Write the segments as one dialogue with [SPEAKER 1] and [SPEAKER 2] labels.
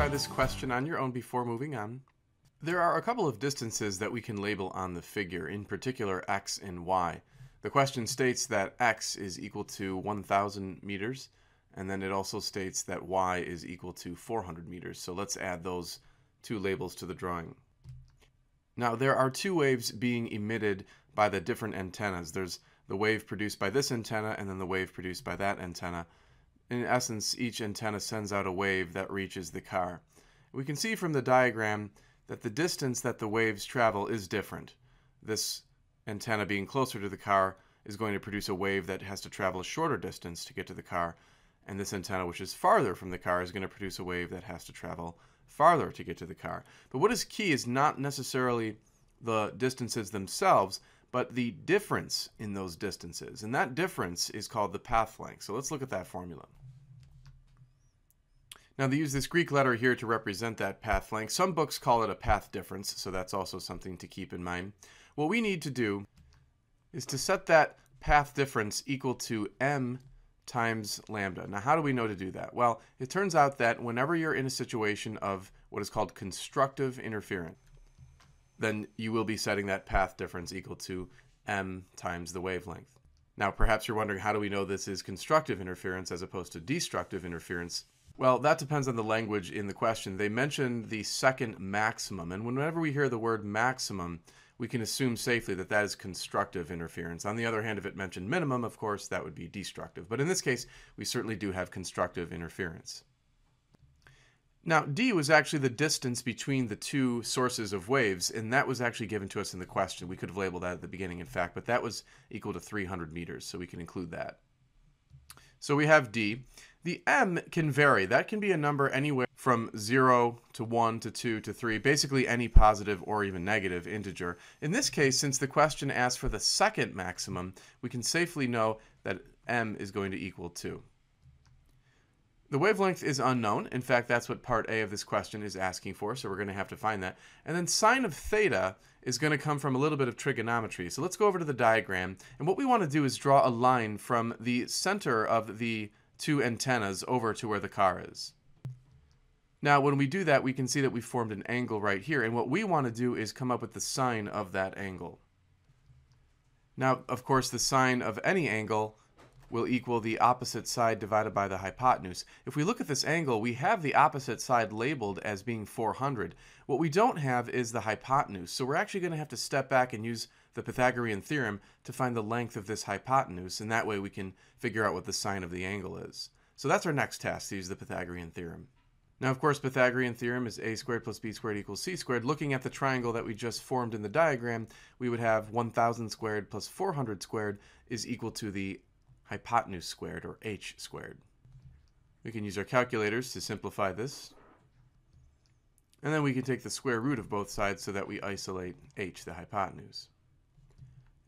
[SPEAKER 1] try this question on your own before moving on. There are a couple of distances that we can label on the figure, in particular x and y. The question states that x is equal to 1,000 meters, and then it also states that y is equal to 400 meters. So let's add those two labels to the drawing. Now there are two waves being emitted by the different antennas. There's the wave produced by this antenna and then the wave produced by that antenna. In essence, each antenna sends out a wave that reaches the car. We can see from the diagram that the distance that the waves travel is different. This antenna being closer to the car is going to produce a wave that has to travel a shorter distance to get to the car, and this antenna, which is farther from the car, is going to produce a wave that has to travel farther to get to the car. But what is key is not necessarily the distances themselves, but the difference in those distances. And that difference is called the path length. So let's look at that formula. Now they use this Greek letter here to represent that path length. Some books call it a path difference, so that's also something to keep in mind. What we need to do is to set that path difference equal to m times lambda. Now how do we know to do that? Well, it turns out that whenever you're in a situation of what is called constructive interference, then you will be setting that path difference equal to m times the wavelength. Now perhaps you're wondering how do we know this is constructive interference as opposed to destructive interference? Well, that depends on the language in the question. They mentioned the second maximum, and whenever we hear the word maximum, we can assume safely that that is constructive interference. On the other hand, if it mentioned minimum, of course, that would be destructive. But in this case, we certainly do have constructive interference. Now, d was actually the distance between the two sources of waves, and that was actually given to us in the question. We could have labeled that at the beginning, in fact, but that was equal to 300 meters, so we can include that. So we have d. The m can vary. That can be a number anywhere from 0 to 1 to 2 to 3, basically any positive or even negative integer. In this case, since the question asks for the second maximum, we can safely know that m is going to equal 2. The wavelength is unknown. In fact, that's what part A of this question is asking for, so we're going to have to find that. And then sine of theta is going to come from a little bit of trigonometry. So let's go over to the diagram. And what we want to do is draw a line from the center of the two antennas over to where the car is. Now, when we do that, we can see that we formed an angle right here. And what we want to do is come up with the sine of that angle. Now, of course, the sine of any angle will equal the opposite side divided by the hypotenuse. If we look at this angle, we have the opposite side labeled as being 400. What we don't have is the hypotenuse, so we're actually going to have to step back and use the Pythagorean theorem to find the length of this hypotenuse, and that way we can figure out what the sine of the angle is. So that's our next task, to use the Pythagorean theorem. Now, of course, Pythagorean theorem is a squared plus b squared equals c squared. Looking at the triangle that we just formed in the diagram, we would have 1,000 squared plus 400 squared is equal to the hypotenuse squared, or h squared. We can use our calculators to simplify this. And then we can take the square root of both sides so that we isolate h, the hypotenuse.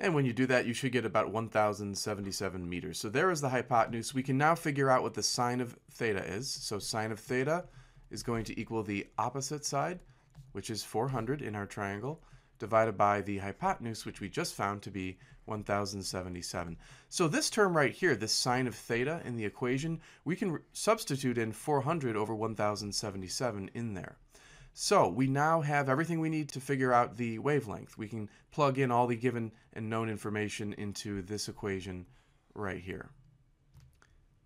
[SPEAKER 1] And when you do that, you should get about 1,077 meters. So there is the hypotenuse. We can now figure out what the sine of theta is. So sine of theta is going to equal the opposite side, which is 400 in our triangle, divided by the hypotenuse, which we just found to be 1077. So this term right here, this sine of theta in the equation, we can substitute in 400 over 1077 in there. So we now have everything we need to figure out the wavelength. We can plug in all the given and known information into this equation right here.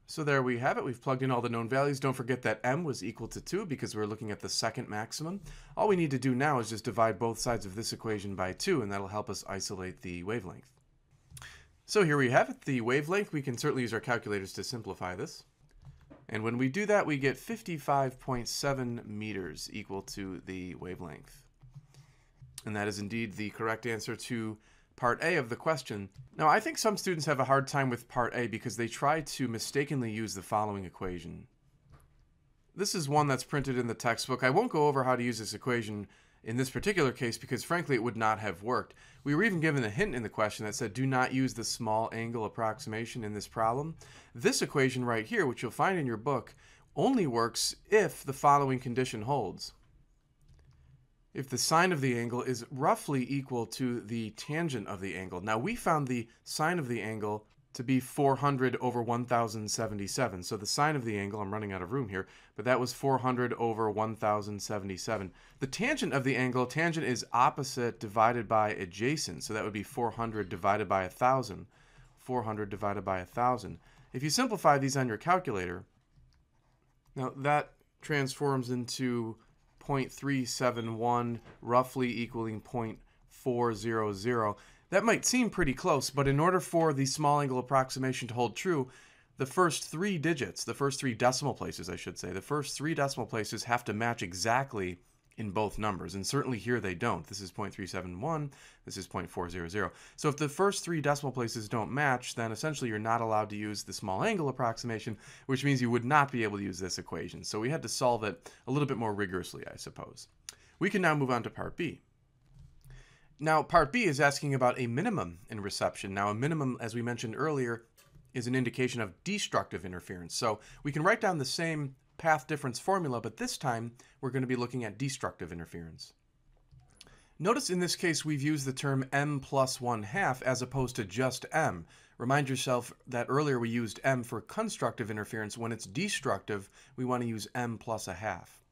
[SPEAKER 1] So there we have it. We've plugged in all the known values. Don't forget that m was equal to 2 because we're looking at the second maximum. All we need to do now is just divide both sides of this equation by 2, and that'll help us isolate the wavelength. So here we have it, the wavelength. We can certainly use our calculators to simplify this. And when we do that, we get 55.7 meters equal to the wavelength. And that is indeed the correct answer to part A of the question. Now, I think some students have a hard time with part A because they try to mistakenly use the following equation. This is one that's printed in the textbook. I won't go over how to use this equation in this particular case because frankly it would not have worked. We were even given a hint in the question that said do not use the small angle approximation in this problem. This equation right here, which you'll find in your book, only works if the following condition holds. If the sine of the angle is roughly equal to the tangent of the angle. Now we found the sine of the angle to be 400 over 1077. So the sine of the angle, I'm running out of room here, but that was 400 over 1077. The tangent of the angle, tangent is opposite divided by adjacent, so that would be 400 divided by 1000. 400 divided by 1000. If you simplify these on your calculator, now that transforms into 0.371, roughly equaling 0.400. That might seem pretty close, but in order for the small angle approximation to hold true, the first three digits, the first three decimal places, I should say, the first three decimal places have to match exactly in both numbers. And certainly here they don't. This is 0.371, this is 0.400. So if the first three decimal places don't match, then essentially you're not allowed to use the small angle approximation, which means you would not be able to use this equation. So we had to solve it a little bit more rigorously, I suppose. We can now move on to part B. Now, part B is asking about a minimum in reception. Now, a minimum, as we mentioned earlier, is an indication of destructive interference. So we can write down the same path difference formula, but this time we're going to be looking at destructive interference. Notice in this case we've used the term m plus 1 half as opposed to just m. Remind yourself that earlier we used m for constructive interference. When it's destructive, we want to use m plus a half.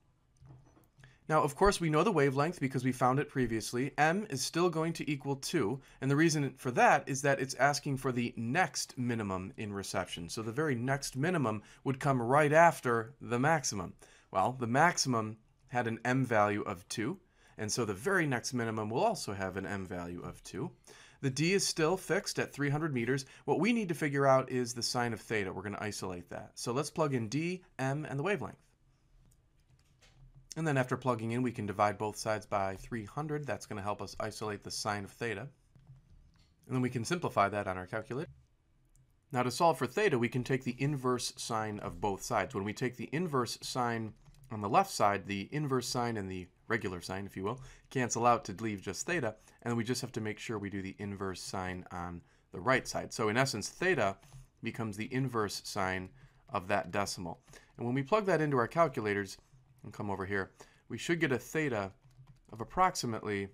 [SPEAKER 1] Now, of course, we know the wavelength because we found it previously. m is still going to equal 2, and the reason for that is that it's asking for the next minimum in reception. So the very next minimum would come right after the maximum. Well, the maximum had an m value of 2, and so the very next minimum will also have an m value of 2. The d is still fixed at 300 meters. What we need to figure out is the sine of theta. We're going to isolate that. So let's plug in d, m, and the wavelength. And then after plugging in, we can divide both sides by 300. That's going to help us isolate the sine of theta. And then we can simplify that on our calculator. Now to solve for theta, we can take the inverse sine of both sides. When we take the inverse sine on the left side, the inverse sine and the regular sine, if you will, cancel out to leave just theta, and then we just have to make sure we do the inverse sine on the right side. So in essence, theta becomes the inverse sine of that decimal. And when we plug that into our calculators, and come over here, we should get a theta of approximately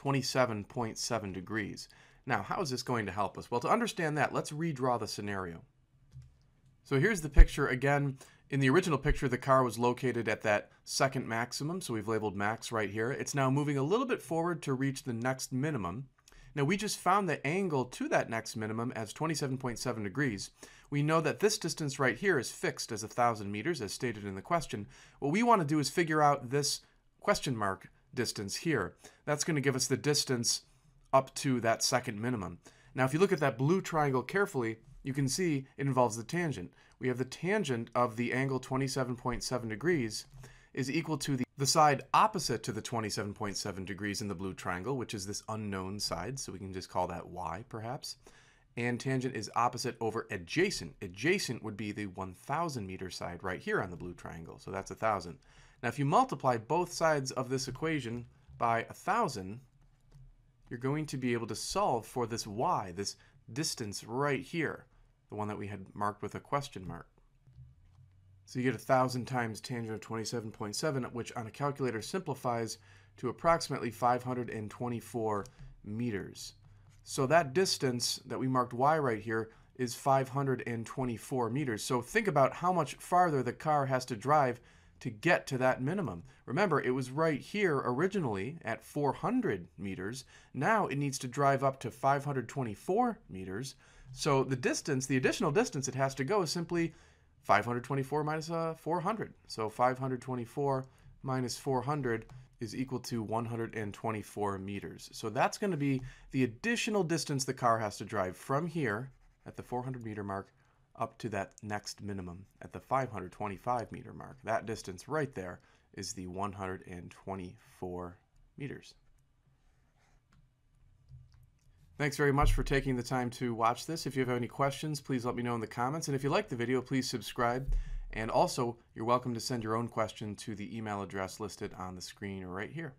[SPEAKER 1] 27.7 degrees. Now, how is this going to help us? Well, to understand that, let's redraw the scenario. So here's the picture again. In the original picture, the car was located at that second maximum, so we've labeled max right here. It's now moving a little bit forward to reach the next minimum. Now we just found the angle to that next minimum as 27.7 degrees. We know that this distance right here is fixed as 1,000 meters as stated in the question. What we want to do is figure out this question mark distance here. That's going to give us the distance up to that second minimum. Now if you look at that blue triangle carefully, you can see it involves the tangent. We have the tangent of the angle 27.7 degrees is equal to the, the side opposite to the 27.7 degrees in the blue triangle, which is this unknown side, so we can just call that y perhaps. And tangent is opposite over adjacent. Adjacent would be the 1,000 meter side right here on the blue triangle, so that's 1,000. Now if you multiply both sides of this equation by 1,000, you're going to be able to solve for this y, this distance right here, the one that we had marked with a question mark. So you get 1,000 times tangent of 27.7, which on a calculator simplifies to approximately 524 meters. So that distance that we marked y right here is 524 meters. So think about how much farther the car has to drive to get to that minimum. Remember, it was right here originally at 400 meters. Now it needs to drive up to 524 meters. So the distance, the additional distance it has to go is simply 524 minus, uh, 400. So 524 minus 400 is equal to 124 meters. So that's going to be the additional distance the car has to drive from here at the 400 meter mark up to that next minimum at the 525 meter mark. That distance right there is the 124 meters. Thanks very much for taking the time to watch this. If you have any questions, please let me know in the comments. And if you like the video, please subscribe. And also, you're welcome to send your own question to the email address listed on the screen right here.